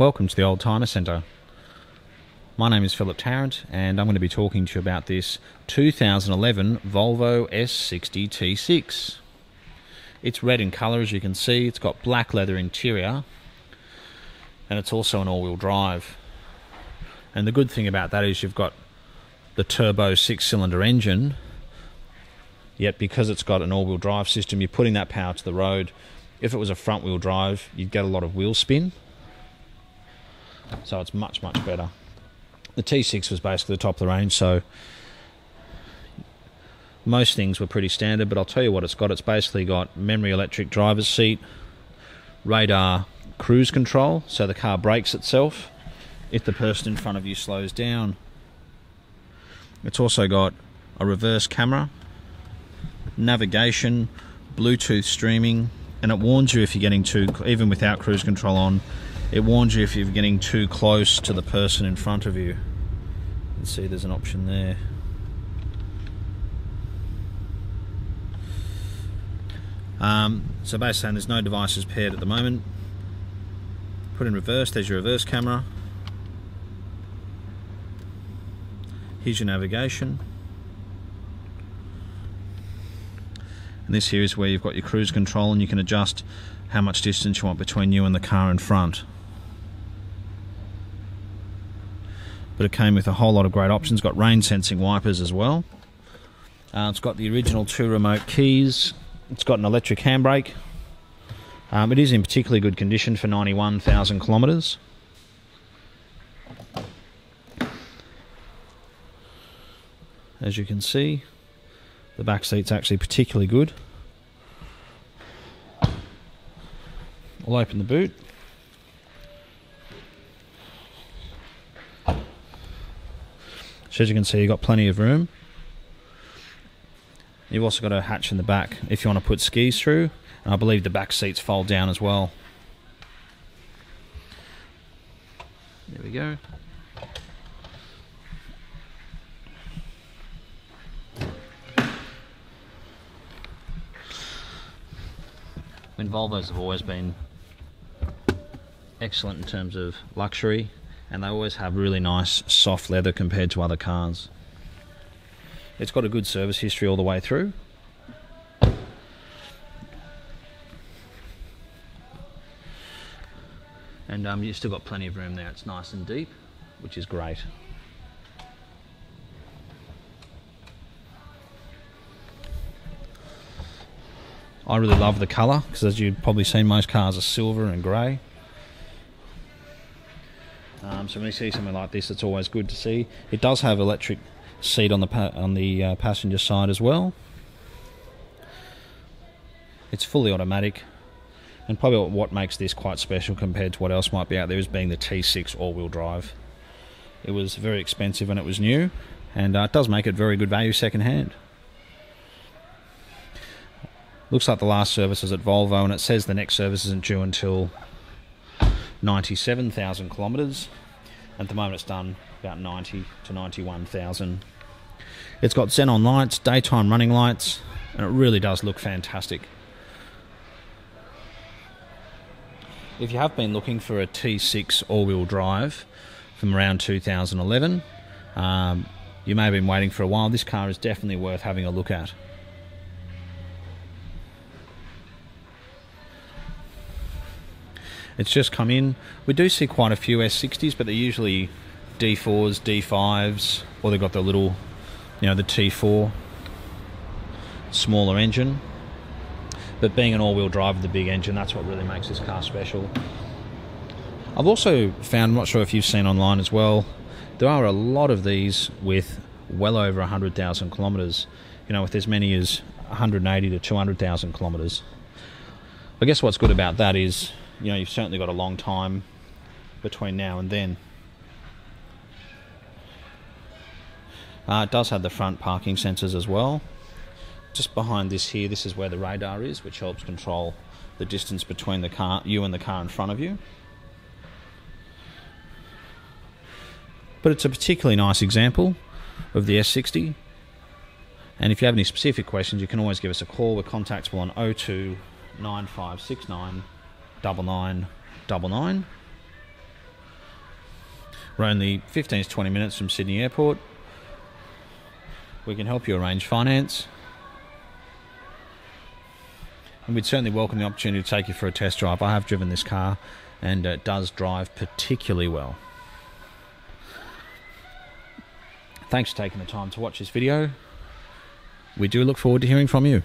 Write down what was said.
Welcome to the Oldtimer Centre. My name is Philip Tarrant, and I'm going to be talking to you about this 2011 Volvo S60 T6. It's red in colour, as you can see. It's got black leather interior, and it's also an all-wheel drive. And the good thing about that is you've got the turbo six-cylinder engine, yet because it's got an all-wheel drive system, you're putting that power to the road. If it was a front-wheel drive, you'd get a lot of wheel spin so it's much much better. The T6 was basically the top of the range, so most things were pretty standard. But I'll tell you what it's got. It's basically got memory electric driver's seat, radar cruise control, so the car brakes itself if the person in front of you slows down. It's also got a reverse camera, navigation, Bluetooth streaming, and it warns you if you're getting too, even without cruise control on, it warns you if you're getting too close to the person in front of you. You can see there's an option there. Um, so basically there's no devices paired at the moment. Put in reverse, there's your reverse camera. Here's your navigation. And this here is where you've got your cruise control and you can adjust how much distance you want between you and the car in front. But it came with a whole lot of great options. Got rain sensing wipers as well. Uh, it's got the original two remote keys. It's got an electric handbrake. Um, it is in particularly good condition for 91,000 kilometres. As you can see, the back seat's actually particularly good. I'll open the boot. So as you can see, you've got plenty of room. You've also got a hatch in the back if you want to put skis through. And I believe the back seats fold down as well. There we go. I mean, Volvos have always been excellent in terms of luxury and they always have really nice soft leather compared to other cars. It's got a good service history all the way through. And um, you've still got plenty of room there. It's nice and deep, which is great. I really love the colour because as you've probably seen most cars are silver and grey. Um, so when you see something like this, it's always good to see. It does have electric seat on the on the uh, passenger side as well. It's fully automatic, and probably what makes this quite special compared to what else might be out there is being the T6 all-wheel drive. It was very expensive when it was new, and uh, it does make it very good value second hand. Looks like the last service is at Volvo, and it says the next service isn't due until 97,000 kilometres. At the moment, it's done about 90 to 91,000. It's got xenon lights, daytime running lights, and it really does look fantastic. If you have been looking for a T6 all wheel drive from around 2011, um, you may have been waiting for a while. This car is definitely worth having a look at. It's just come in. We do see quite a few S60s, but they're usually D4s, D5s, or they've got the little, you know, the T4 smaller engine. But being an all-wheel drive with the big engine, that's what really makes this car special. I've also found, I'm not sure if you've seen online as well, there are a lot of these with well over 100,000 kilometres, you know, with as many as 180 to 200,000 kilometres. I guess what's good about that is you know, you've certainly got a long time between now and then. Uh, it does have the front parking sensors as well. Just behind this here, this is where the radar is, which helps control the distance between the car, you and the car in front of you. But it's a particularly nice example of the S60. And if you have any specific questions, you can always give us a call. We're contactable on 02 9569 double nine double nine. We're only 15 to 20 minutes from Sydney Airport. We can help you arrange finance. And we'd certainly welcome the opportunity to take you for a test drive. I have driven this car and it does drive particularly well. Thanks for taking the time to watch this video. We do look forward to hearing from you.